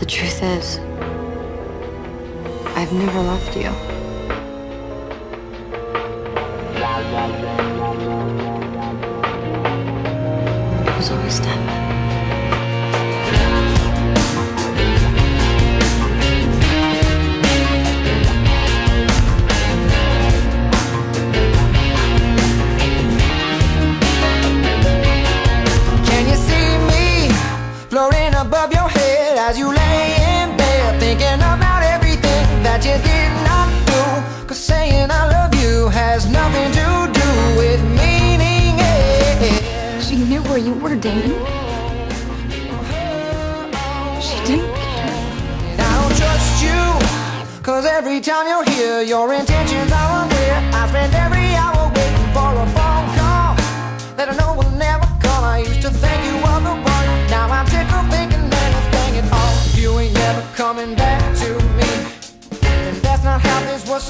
The truth is, I've never loved you. It was always done. That you did not do? Cause saying I love you has nothing to do with meaning it. She knew where you were, Damon. She didn't care. I don't trust you, cause every time you're here, your intentions are unclear. I spend every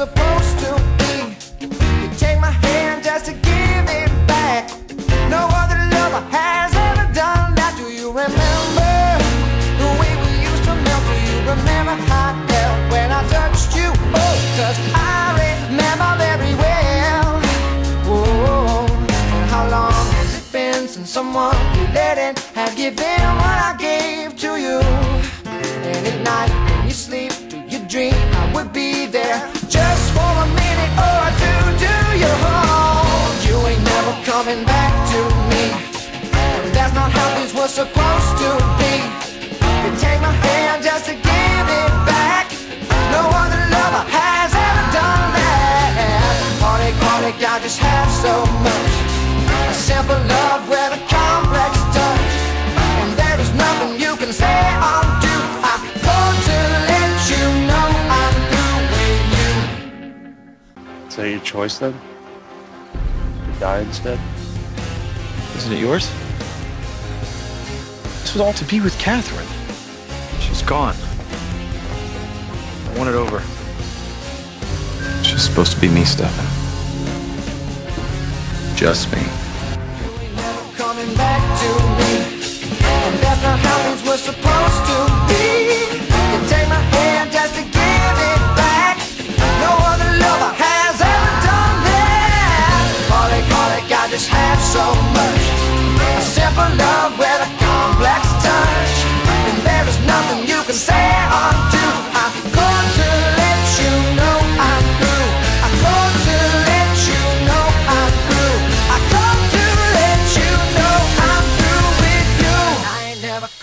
supposed to be. You take my hand just to give it back. No other lover has ever done that. Do you remember the way we used to melt? Do you remember how it felt when I touched you? Oh, cause I remember very well. Whoa, and how long has it been since someone you let in has given supposed to be. You take my hand just to give it back. No other lover has ever done that. Heartache, heartache, I just have so much. A simple love with a complex touch. And there is nothing you can say or do. I want to let you know I'm through with you. Is that your choice then? To die instead? Isn't it yours? This was all to be with Katherine. She's gone. I want it over. She's supposed to be me, Stefan. Just me. never coming back to me. And that's not how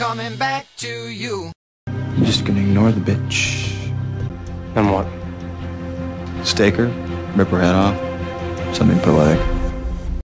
coming back to you. I'm just gonna ignore the bitch. And what? Stake her, rip her head off. Something poetic.